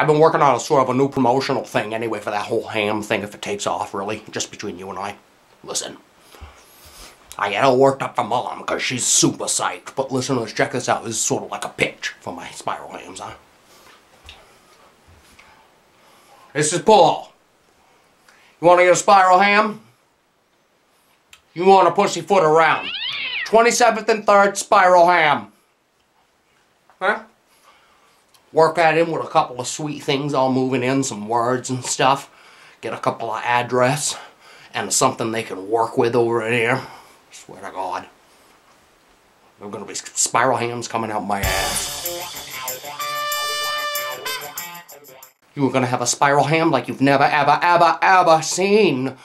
I've been working on a sort of a new promotional thing anyway for that whole ham thing if it takes off, really. Just between you and I. Listen. I get all worked up for mom because she's super psyched. But listeners, check this out. This is sort of like a pitch for my spiral hams, huh? This is Paul. You want to get a spiral ham? You want a pussyfoot around. 27th and 3rd spiral ham. Huh? Work at him with a couple of sweet things all moving in, some words and stuff. Get a couple of address and something they can work with over there. Swear to God. There are gonna be spiral hams coming out my ass. You are gonna have a spiral ham like you've never, ever, ever, ever seen.